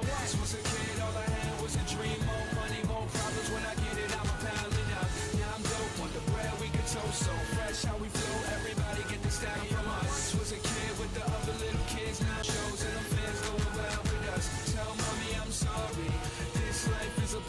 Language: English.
for once was a kid, all I had was a dream More money, more problems, when I get it, I'ma pound it up Now I'm dope Want the bread, we can toast so fresh How we flow, everybody get this down from us Once was a kid with the other little kids Now shows and the fans going well with us Tell mommy I'm sorry, this life is a